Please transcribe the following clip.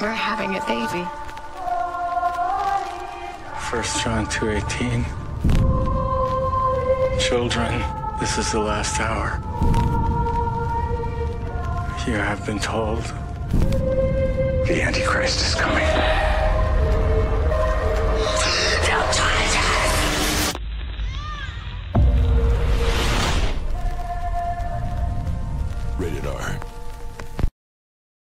We're having a baby. First John 2:18. Children, this is the last hour. You have been told the Antichrist is coming. Rated R.